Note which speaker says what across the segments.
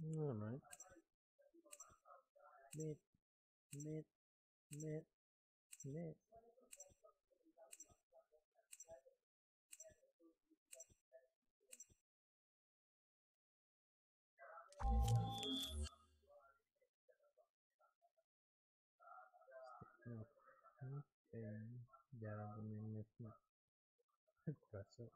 Speaker 1: Alright. Mid, mid, mid, mid. Okay, jarang main mid mid. Kerasa.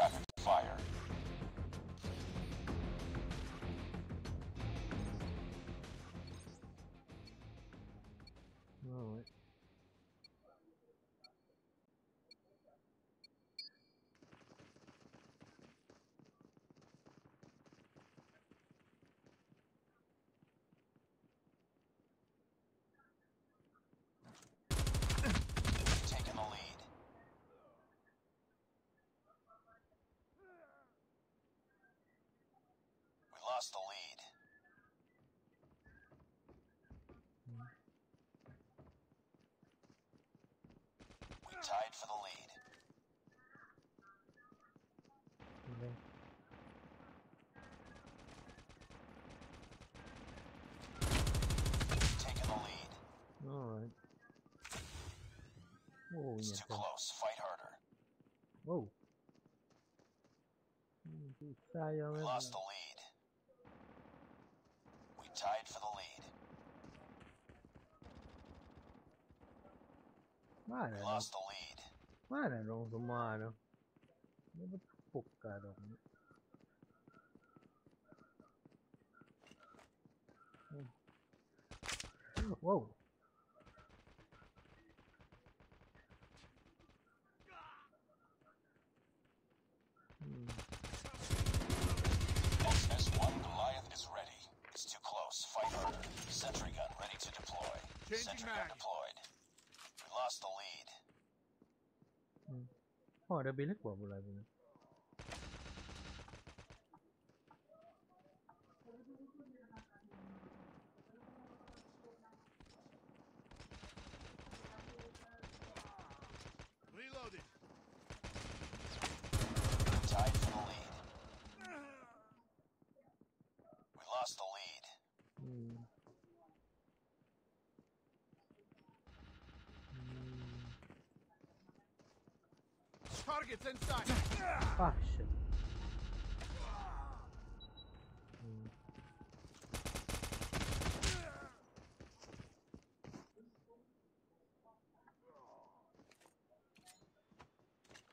Speaker 2: Rapid fire.
Speaker 1: Alright.
Speaker 2: We've taken the lead. We the lead. We tied for the lead.
Speaker 1: Okay.
Speaker 2: Taken the lead.
Speaker 1: Alright. Oh,
Speaker 2: It's
Speaker 1: yeah.
Speaker 2: too close. Fight harder.
Speaker 1: Whoa. Too sayang
Speaker 2: We lost the lead. Tied for the lead.
Speaker 1: Mana
Speaker 2: We lost the lead.
Speaker 1: Semua tu? Dia bertepuk kah dong? Hmm. Wow. Hmm.
Speaker 2: XS1 Goliath is ready. It's too close. Fight harder. Sentry gun ready to deploy.
Speaker 3: Changing mag.
Speaker 2: deployed. We lost the lead. Hmm.
Speaker 1: Oh, ada bilik buat pula tu.
Speaker 3: Reloading.
Speaker 2: We tied for the lead. We lost the lead.
Speaker 1: Hmm. Hmm.
Speaker 3: Targets inside.
Speaker 1: Ah, shit. Hmm.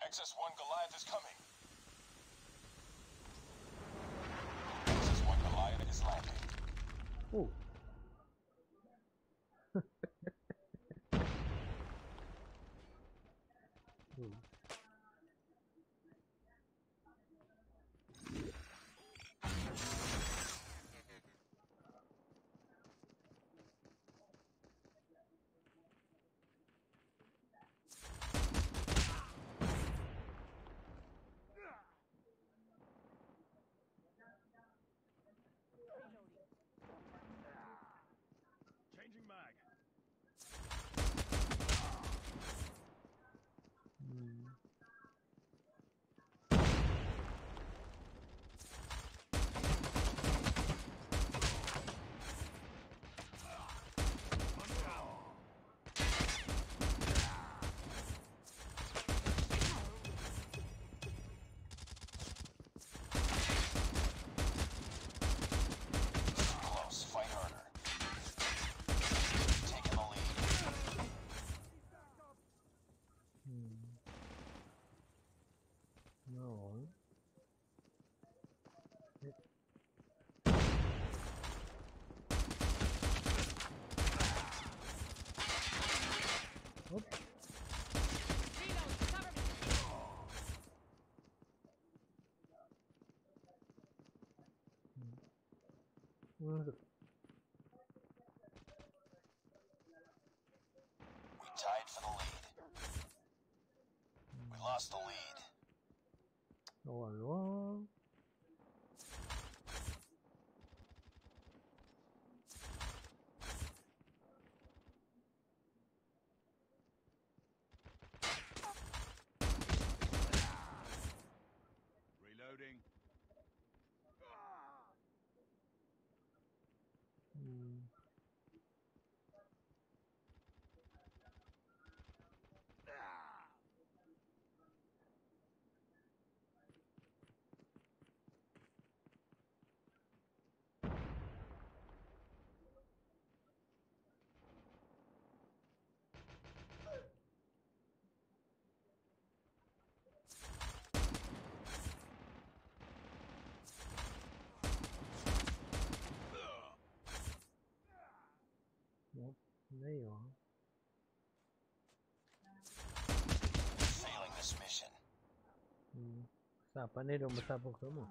Speaker 2: XS1 Goliath is coming. XS1 Goliath is landing.
Speaker 1: Oh. oh.
Speaker 3: Changing mag.
Speaker 1: Hmm.
Speaker 2: Close. Fight harder. Taking the lead.
Speaker 1: Hmm. No. It- Oop.
Speaker 4: Reload, cover
Speaker 1: Nail.
Speaker 2: Failing this mission.
Speaker 1: Hmm.
Speaker 2: Usapan nila, masabog mo.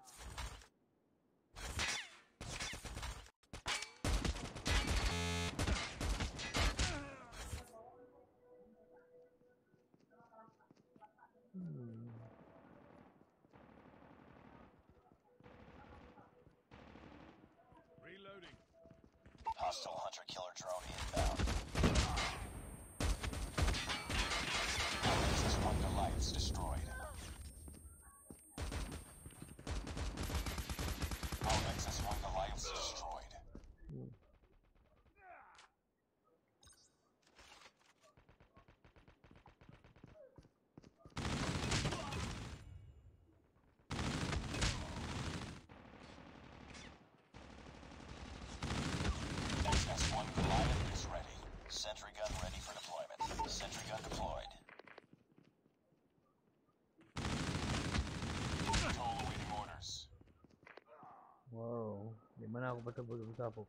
Speaker 2: Nexus 1 Goliath is ready. Sentry gun ready for deployment. Sentry gun deployed.
Speaker 1: Di mana aku.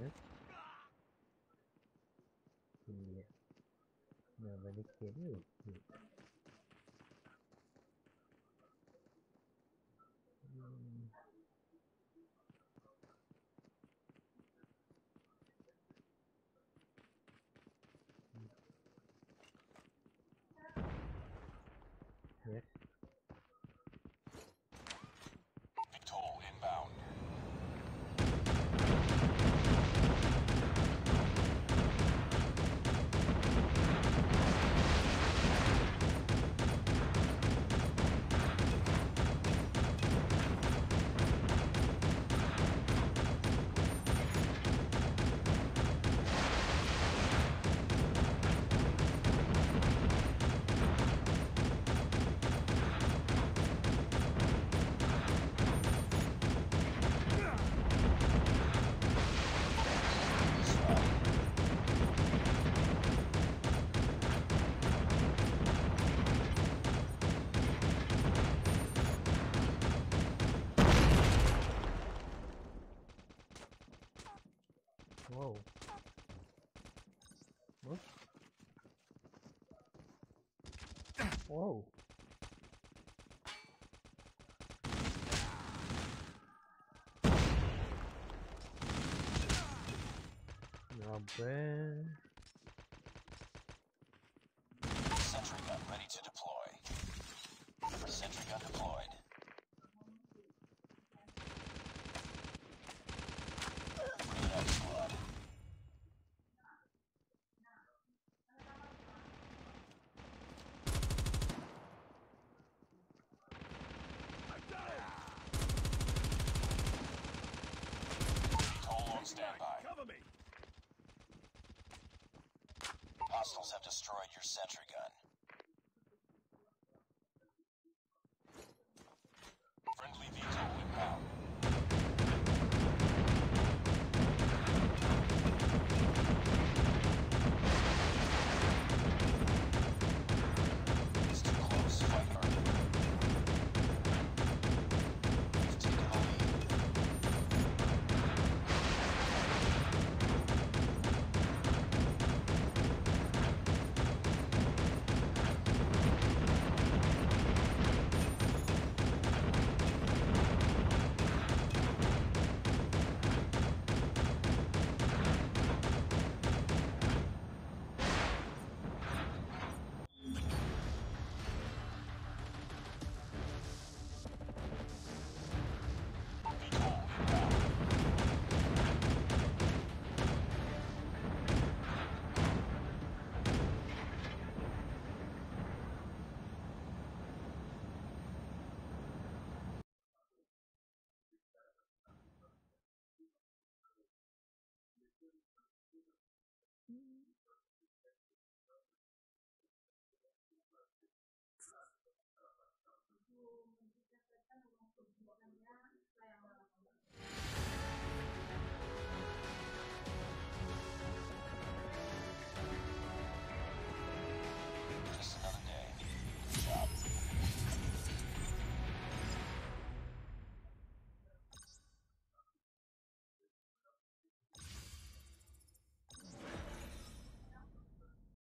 Speaker 1: Yes. Iya. Nah, balik. Hmm. Wow. Grabe.
Speaker 2: Sentry gun ready to deploy. Sentry gun deployed. Have destroyed your sentry gun.